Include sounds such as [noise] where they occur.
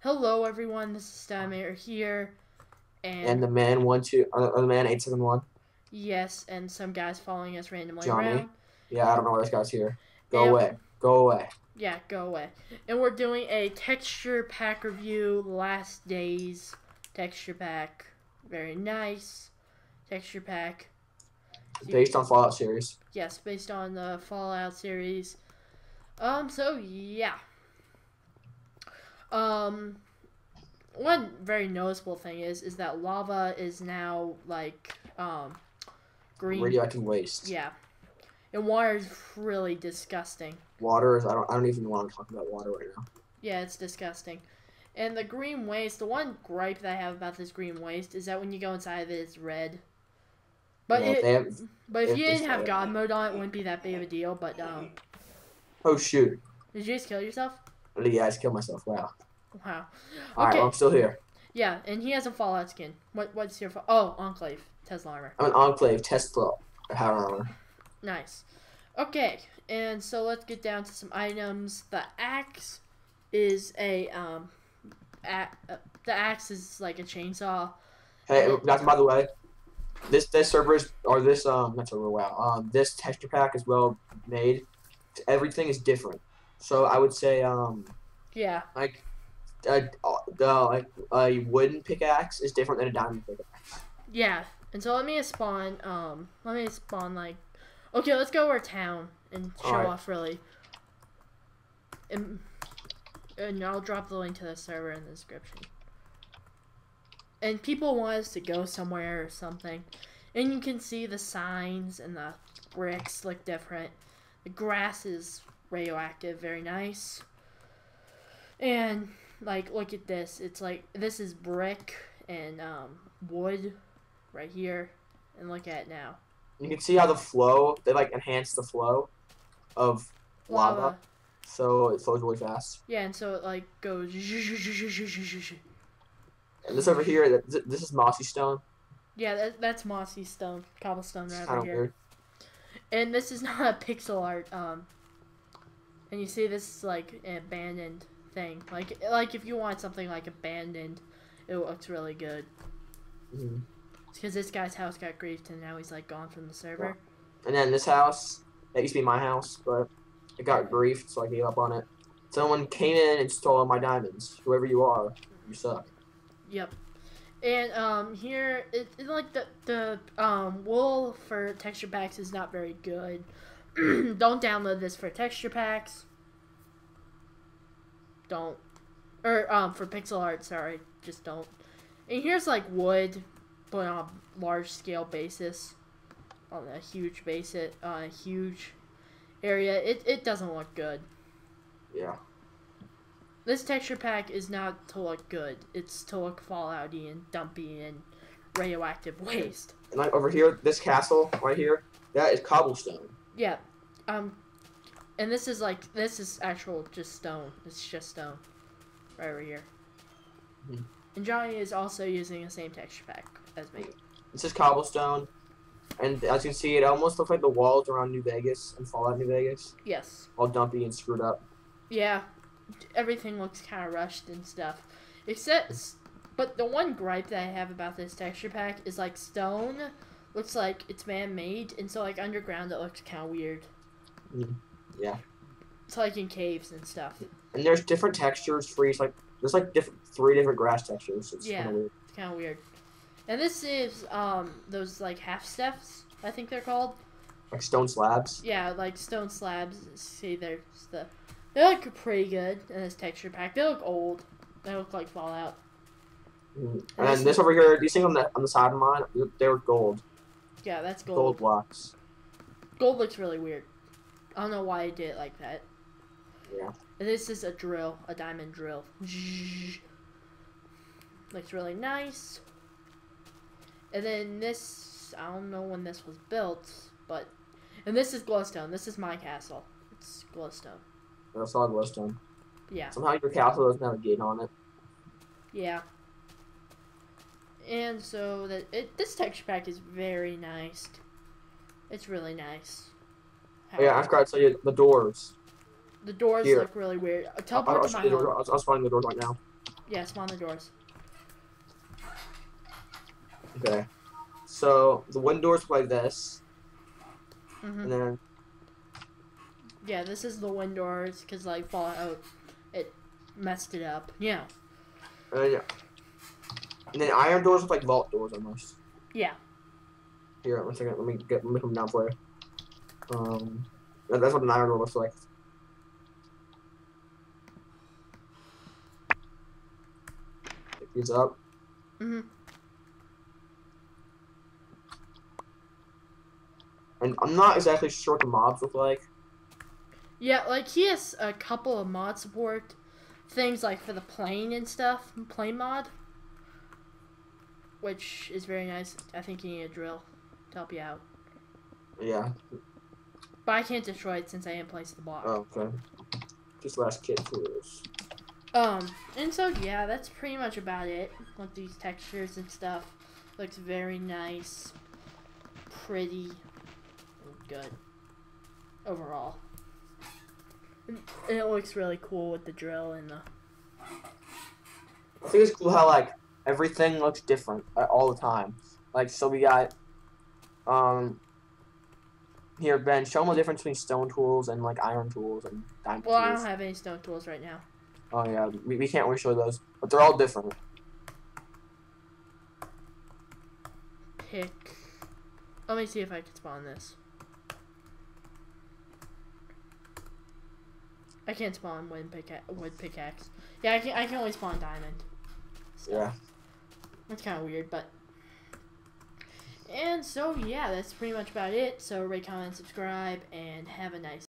Hello, everyone. This is Stamair here, and, And the man one two, uh, the man eight seven one. yes, and some guys following us randomly Johnny. around. Yeah, I don't know why this guy's here. Go Yeah. away. Go away. Yeah, go away. And we're doing a texture pack review. Last days texture pack, very nice texture pack. Based on Fallout series. Yes, based on the Fallout series. Um, so yeah. Um, one very noticeable thing is is that lava is now like um green. Radioactive waste. Yeah, and water is really disgusting. Water is. I don't. I don't even want to talk about water right now. Yeah, it's disgusting. And the green waste, the one gripe that I have about this green waste is that when you go inside of it, it's red. But Yeah, it, have- but if if you didn't have God mode on, it wouldn't be that big of a deal. But um, Oh shoot! did you just kill yourself? Yeah, I just killed myself. Wow. Wow. All right, Okay. well, I'm still here. Yeah, and he has a Fallout skin. What what's your oh Enclave Tesla armor? I'm an Enclave Tesla power armor. Nice. Okay, and so let's get down to some items. The axe is a um, a- uh, the axe is like a chainsaw. Hey, that's by the way. This this server is or this um not server wow um this texture pack is well made. Everything is different. So I would say um Yeah, like uh, the like a wooden pickaxe is different than a diamond pickaxe. yeah. And so let me spawn um let me spawn like okay let's go to our town and show Alright. off really. And, and I'll drop the link to the server in the description. And people want us to go somewhere or something. And you can see the signs and the bricks look different. The grass is radioactive, very nice. And like look at this. It's like this is brick and um, wood right here. And look at it now. You can see how the flow they like enhance the flow of lava, Lava. so it flows really fast. Yeah, and so it like goes. And this over here, this is mossy stone. Yeah, that, that's mossy stone, cobblestone right over here. weird. And this is [laughs] not a pixel art. Um, and you see this like an abandoned thing. Like like if you want something like abandoned, it looks really good. Mhm. Because this guy's house got griefed and now he's like gone from the server. And then this house, that used to be my house, but it got griefed, so I gave up on it. Someone came in and stole all my diamonds. Whoever you are, you suck. Yep. And um, here, it, it like the the um, wool for texture packs is not very good. [clears throat] Don't download this for texture packs. Don't, or um, for pixel art. Sorry, just don't. And here's like wood, but on a large scale basis, on a huge basis, on a huge area. It it doesn't look good. Yeah. This texture pack is not to look good. It's to look fallouty and dumpy and radioactive waste. And like over here, this castle right here, that is cobblestone. Yeah. Um and this is like this is actual just stone. It's just stone. Right over here. Mhm. And Johnny is also using the same texture pack as me. This is cobblestone. And as you can see, it almost looks like the walls around New Vegas and Fallout New Vegas, Yes. all dumpy and screwed up. Yeah. Everything looks kind of rushed and stuff. Except but the one gripe that I have about this texture pack is like stone looks like it's man-made and so like underground it looks kind of weird. Mm, yeah. It's like in caves and stuff. And there's different textures for each, like, there's like different, three different grass textures. It's Yeah. kind of weird. It's kind of weird. And this is um those like half steps I think they're called. Like stone slabs. Yeah, like stone slabs. See, there's the they look pretty good in this texture pack. They look old. They look like Fallout. Mm. And then this over here, these things on the on the side of mine, they were gold, Yeah, that's gold, gold. blocks. Gold looks really weird. I don't know why I did it like that. Yeah. This is a drill, a diamond drill. Looks really nice. And then this, I don't know when this was built, but, and this is glowstone. This is my castle. It's glowstone. That's all glowstone. Yeah, Somehow your castle doesn't have a gate on it. yeah. And so that it, this texture pack is very nice. It's really nice. Oh, yeah, I forgot to tell you the doors. The doors Here. look really weird. Uh, I'll, Teleport I'll to my home. doors. I'll, I'll find the doors right now. Yeah, spawn the doors. Okay. So the wooden doors like this, hmm and then Yeah, this is the wind doors because like Fallout, it messed it up. Yeah. and then, and then iron doors look like vault doors almost. Yeah. Here, one second. Let me get let me come down for you. Um, that- that's what an iron door looks like. Pick these up. hmm And I'm not exactly sure what the mobs look like. Yeah, like he has a couple of mod support things like for the plane and stuff, plane mod, which is very nice. I think you need a drill to help you out, Yeah. But I can't destroy it since I didn't place the block. Oh, okay. Just last kit tools. Um, and so yeah, that's pretty much about it with these textures and stuff. Looks very nice, pretty, good overall. And and it looks really cool with the drill and the. I think it's cool how like everything looks different uh, all the time. Like so we got um here Ben, show them the difference between stone tools and like iron tools and diamond Well, I don't have any stone tools right now. Oh yeah, we, we can't really show those, but they're all different. Pick. Let me see if I can spawn this. I can't spawn wood pickaxe. Wood pickaxe. Yeah, I can. I can only spawn diamond. So. Yeah. That's kind of weird, but. And so, yeah, that's pretty much about it. So, rate, comment, subscribe, and have a nice